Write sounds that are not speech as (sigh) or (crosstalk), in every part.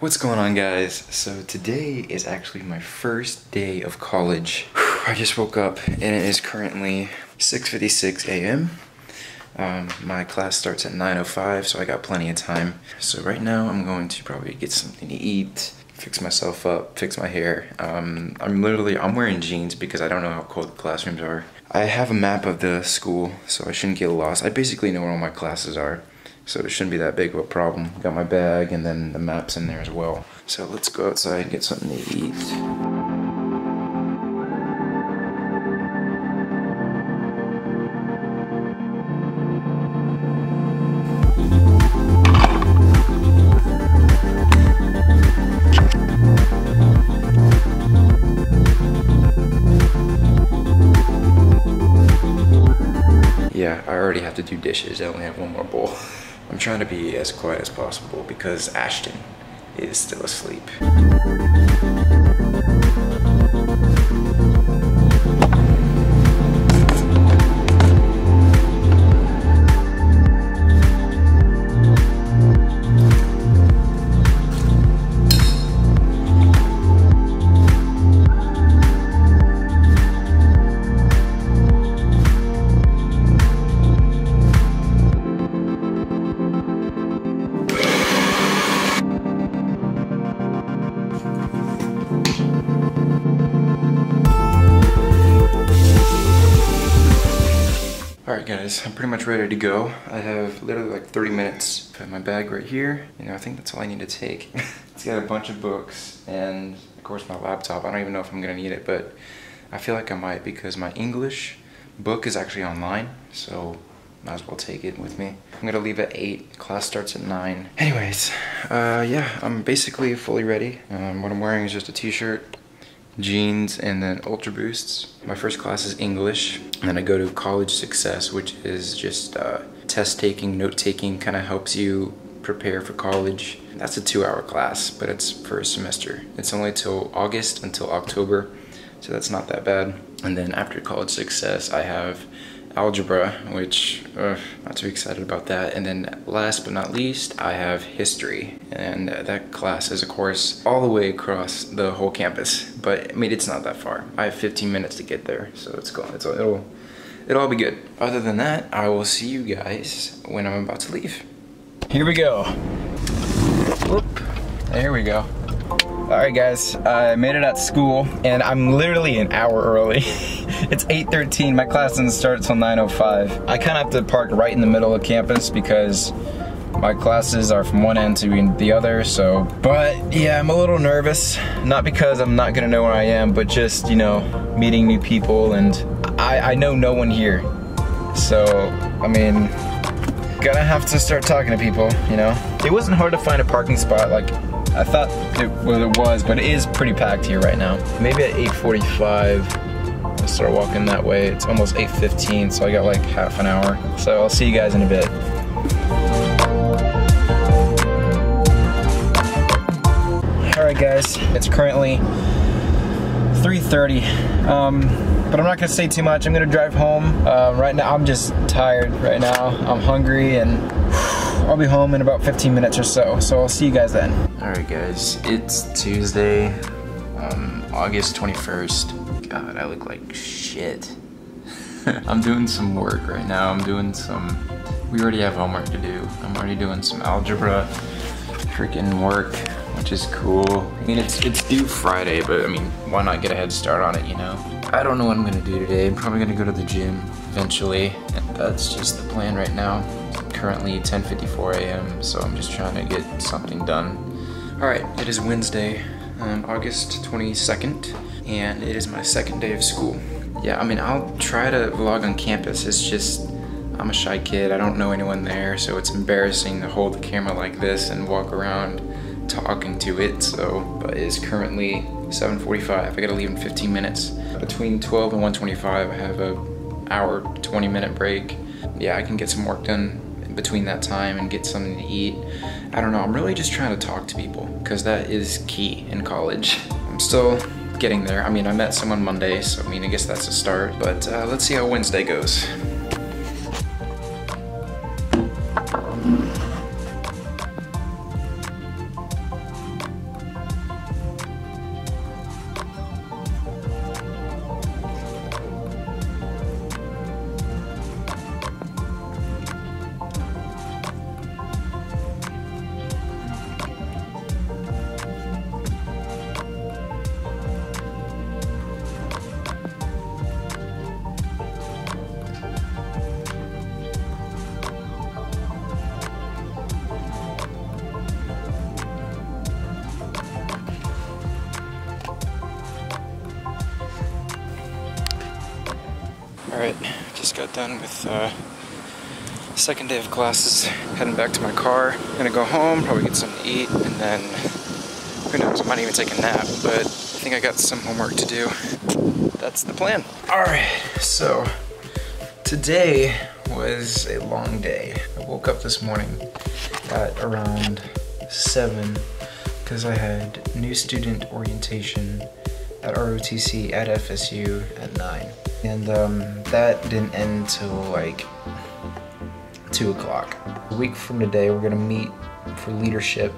What's going on guys? So today is actually my first day of college. I just woke up and it is currently 6.56 a.m. Um, my class starts at 9.05 so I got plenty of time. So right now I'm going to probably get something to eat, fix myself up, fix my hair. Um, I'm literally, I'm wearing jeans because I don't know how cold the classrooms are. I have a map of the school so I shouldn't get lost. I basically know where all my classes are so it shouldn't be that big of a problem. Got my bag and then the maps in there as well. So let's go outside and get something to eat. Yeah, I already have to do dishes. I only have one more bowl. I'm trying to be as quiet as possible because Ashton is still asleep. Guys, I'm pretty much ready to go. I have literally like 30 minutes. Put my bag right here. You know, I think that's all I need to take. (laughs) it's got a bunch of books and of course my laptop. I don't even know if I'm gonna need it, but I feel like I might because my English book is actually online, so might as well take it with me. I'm gonna leave at 8, class starts at 9. Anyways, uh, yeah, I'm basically fully ready. Um, what I'm wearing is just a t-shirt, jeans, and then Ultra Boosts. My first class is English, and then I go to College Success, which is just uh, test taking, note taking, kind of helps you prepare for college. That's a two hour class, but it's for a semester. It's only till August until October, so that's not that bad. And then after College Success, I have algebra, which uh, not too excited about that. And then last but not least, I have history, and that class is a course all the way across the whole campus. But I mean, it's not that far. I have 15 minutes to get there, so it's going. It's it'll it'll all be good. Other than that, I will see you guys when I'm about to leave. Here we go. Whoop. There we go. Alright guys, I made it at school and I'm literally an hour early. (laughs) it's 8.13, my class doesn't start until 9.05. I kind of have to park right in the middle of campus because my classes are from one end to the other, so. But yeah, I'm a little nervous. Not because I'm not gonna know where I am, but just, you know, meeting new people and I, I know no one here. So, I mean, gonna have to start talking to people, you know? It wasn't hard to find a parking spot, like, I thought it, well, it was, but it is pretty packed here right now. Maybe at 8.45, I'll start walking that way. It's almost 8.15, so I got like half an hour. So I'll see you guys in a bit. Alright guys, it's currently 3.30. Um, but I'm not gonna say too much. I'm gonna drive home. Uh, right now, I'm just tired right now. I'm hungry and I'll be home in about 15 minutes or so. So I'll see you guys then. All right guys, it's Tuesday, um, August 21st. God, I look like shit. (laughs) I'm doing some work right now. I'm doing some, we already have homework to do. I'm already doing some algebra freaking work, which is cool. I mean, it's, it's due Friday, but I mean, why not get a head start on it, you know? I don't know what I'm gonna do today. I'm probably gonna go to the gym eventually. And that's just the plan right now. Currently 10.54 a.m., so I'm just trying to get something done. All right, it is Wednesday, um, August 22nd, and it is my second day of school. Yeah, I mean, I'll try to vlog on campus. It's just, I'm a shy kid. I don't know anyone there, so it's embarrassing to hold the camera like this and walk around talking to it. So, but it is currently 7:45. I gotta leave in 15 minutes. Between 12 and 1:25, I have a hour, 20 minute break. Yeah, I can get some work done between that time and get something to eat. I don't know. I'm really just trying to talk to people because that is key in college. I'm still getting there. I mean, I met someone Monday, so I mean, I guess that's a start. But uh, let's see how Wednesday goes. Alright, just got done with uh, second day of classes. Heading back to my car. Gonna go home, probably get something to eat, and then who knows, I might even take a nap, but I think I got some homework to do. That's the plan. Alright, so today was a long day. I woke up this morning at around 7 because I had new student orientation at ROTC at FSU at 9. And um, that didn't end till like 2 o'clock. A week from today, we're gonna meet for leadership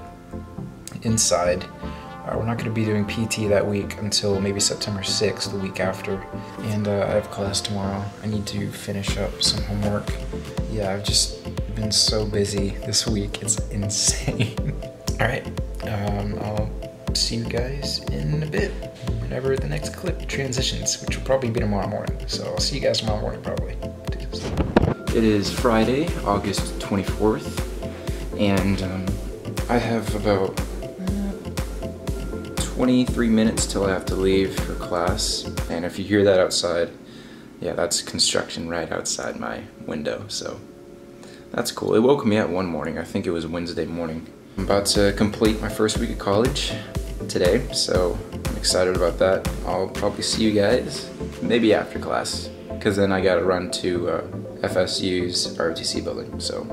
inside. Uh, we're not gonna be doing PT that week until maybe September 6th, the week after. And uh, I have class tomorrow. I need to finish up some homework. Yeah, I've just been so busy this week. It's insane. (laughs) All right, um, I'll see you guys in a bit whenever the next clip transitions, which will probably be tomorrow morning. So I'll see you guys tomorrow morning, probably. It is Friday, August 24th, and um, I have about uh, 23 minutes till I have to leave for class. And if you hear that outside, yeah, that's construction right outside my window, so that's cool. It woke me up one morning, I think it was Wednesday morning. I'm about to complete my first week of college today, so I'm excited about that. I'll probably see you guys maybe after class, because then I gotta run to uh, FSU's ROTC building, so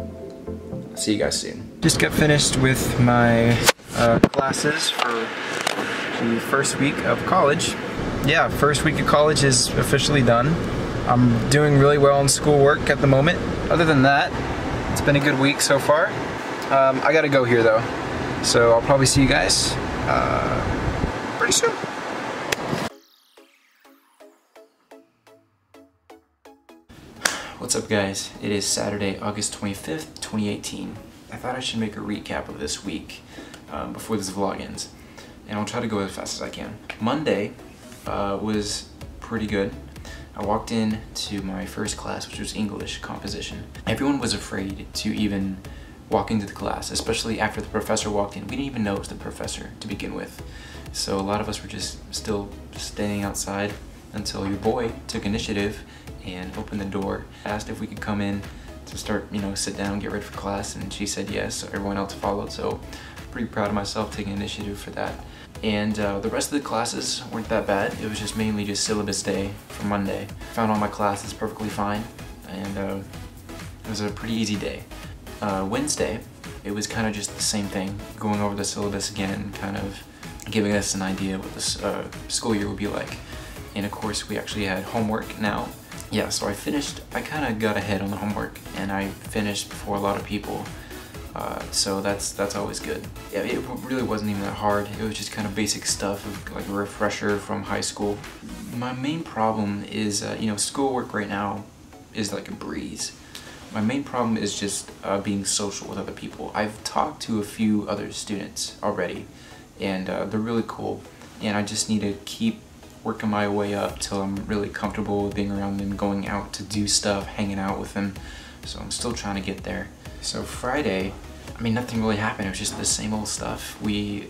see you guys soon. Just got finished with my uh, classes for the first week of college. Yeah, first week of college is officially done. I'm doing really well in schoolwork at the moment. Other than that, it's been a good week so far. Um, I gotta go here though, so I'll probably see you guys uh, pretty soon. What's up guys? It is Saturday, August 25th, 2018. I thought I should make a recap of this week um, before this vlog ends. And I'll try to go as fast as I can. Monday uh, was pretty good. I walked in to my first class, which was English composition. Everyone was afraid to even walk into the class, especially after the professor walked in. We didn't even know it was the professor to begin with. So a lot of us were just still standing outside until your boy took initiative and opened the door, asked if we could come in to start, you know, sit down, get ready for class, and she said yes, so everyone else followed, so pretty proud of myself taking initiative for that. And uh, the rest of the classes weren't that bad, it was just mainly just syllabus day for Monday. Found all my classes perfectly fine, and uh, it was a pretty easy day. Uh, Wednesday, it was kind of just the same thing, going over the syllabus again, kind of giving us an idea what this uh, school year would be like. And of course, we actually had homework now, yeah, so I finished, I kind of got ahead on the homework and I finished before a lot of people. Uh, so that's that's always good. Yeah, it really wasn't even that hard. It was just kind of basic stuff, like a refresher from high school. My main problem is, uh, you know, schoolwork right now is like a breeze. My main problem is just uh, being social with other people. I've talked to a few other students already, and uh, they're really cool. And I just need to keep working my way up till I'm really comfortable being around them, going out to do stuff, hanging out with them. So I'm still trying to get there. So Friday, I mean, nothing really happened. It was just the same old stuff. We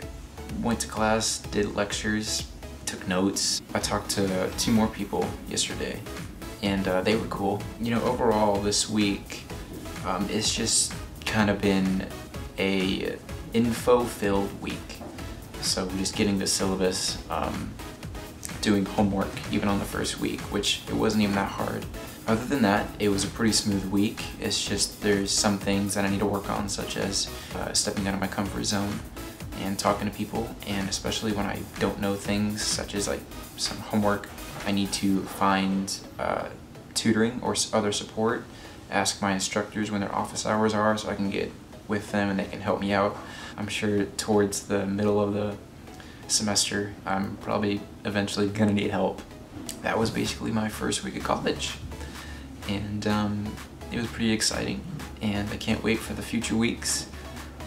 went to class, did lectures, took notes. I talked to two more people yesterday and uh, they were cool. You know, overall this week, um, it's just kind of been a info-filled week. So just getting the syllabus, um, doing homework even on the first week, which it wasn't even that hard. Other than that, it was a pretty smooth week. It's just there's some things that I need to work on, such as uh, stepping out of my comfort zone and talking to people, and especially when I don't know things, such as like some homework, I need to find uh, tutoring or other support, ask my instructors when their office hours are so I can get with them and they can help me out. I'm sure towards the middle of the semester, I'm probably eventually gonna need help. That was basically my first week of college. And um, it was pretty exciting. And I can't wait for the future weeks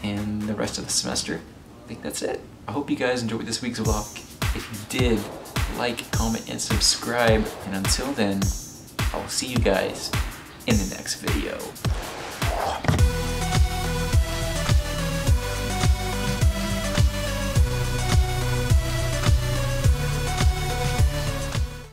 and the rest of the semester. I think that's it. I hope you guys enjoyed this week's vlog. If you did, like, comment, and subscribe. And until then, I'll see you guys in the next video.